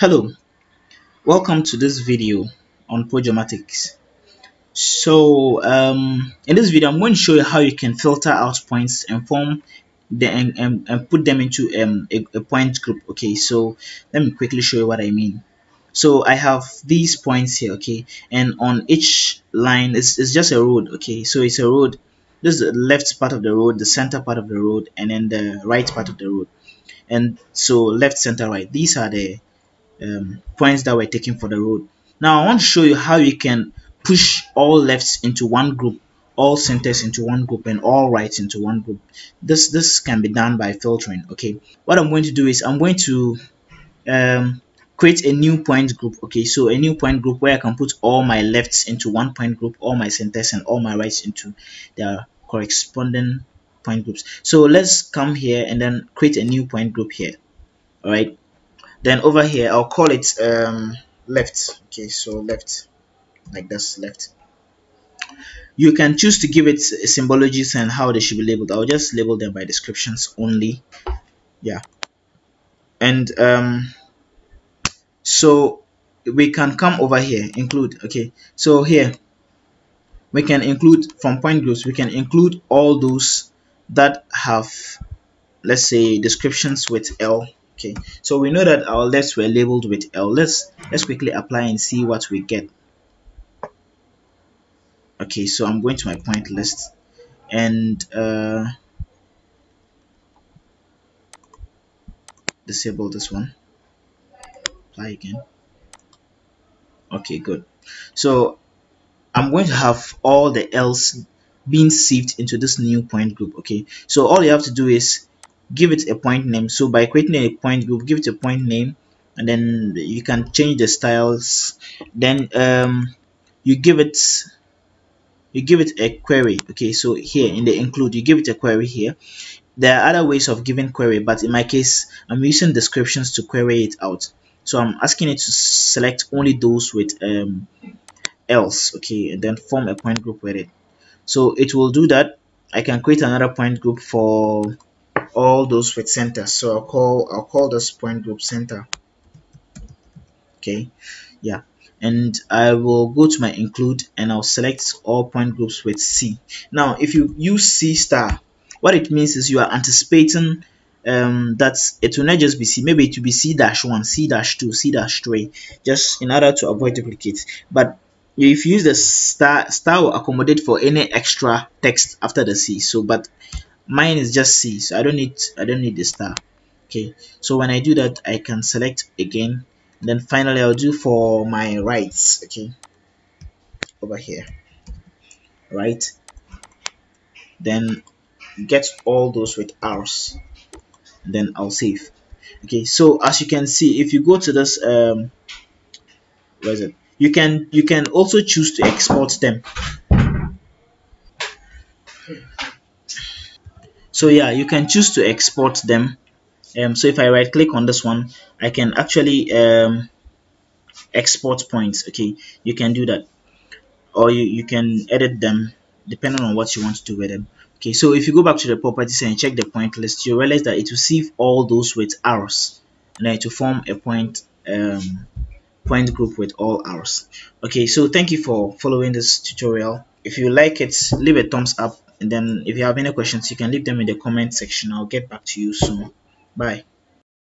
Hello, welcome to this video on Pro Geomatics. So um, in this video, I'm going to show you how you can filter out points and form the, and, and, and put them into um, a, a point group. Okay, so let me quickly show you what I mean. So I have these points here, okay, and on each line, it's, it's just a road, okay, so it's a road. This is the left part of the road, the center part of the road, and then the right part of the road. And so left, center, right. These are the um, points that we're taking for the road. Now I want to show you how you can push all lefts into one group, all centers into one group, and all rights into one group. This this can be done by filtering. Okay, what I'm going to do is I'm going to um, create a new point group. Okay, so a new point group where I can put all my lefts into one point group, all my centers and all my rights into their corresponding point groups. So let's come here and then create a new point group here. All right then over here I'll call it um, left. Okay so left like this left. You can choose to give it symbologies and how they should be labeled. I'll just label them by descriptions only. Yeah. And um, so we can come over here include okay. So here we can include from point groups we can include all those that have let's say descriptions with L okay so we know that our lists were labeled with L let's let's quickly apply and see what we get. Okay so I'm going to my point list. And uh, disable this one. Apply again. Okay good. So I'm going to have all the L's being sieved into this new point group okay? So all you have to do is give it a point name. So by creating a point group give it a point name and then you can change the styles. Then um, you give it you give it a query. Okay so here in the include you give it a query here. There are other ways of giving query but in my case I'm using descriptions to query it out. So I'm asking it to select only those with um, else okay and then form a point group with it. So it will do that. I can create another point group for all those with center so I'll call I'll call this point group center. Okay yeah. And I will go to my include and I'll select all point groups with C. Now if you use C star what it means is you are anticipating um, that it will not just be C. Maybe it will be C dash 1 C dash 2 C dash 3 just in order to avoid duplicates. But if you use the star star will accommodate for any extra text after the C. So but mine is just C so I don't need I don't need the star. Okay so when I do that I can select again. Then finally I'll do for my rights. Okay over here. Right. Then get all those with R's then I'll save. Okay so as you can see if you go to this um where is it? You can you can also choose to export them so yeah you can choose to export them. Um, so if I right click on this one I can actually um, export points. Okay you can do that. Or you, you can edit them depending on what you want to do with them. Okay so if you go back to the properties and check the point list you realize that it will save all those with arrows. And then to form a point um, point group with all arrows. Okay so thank you for following this tutorial. If you like it leave a thumbs up and then if you have any questions you can leave them in the comment section. I'll get back to you soon. Bye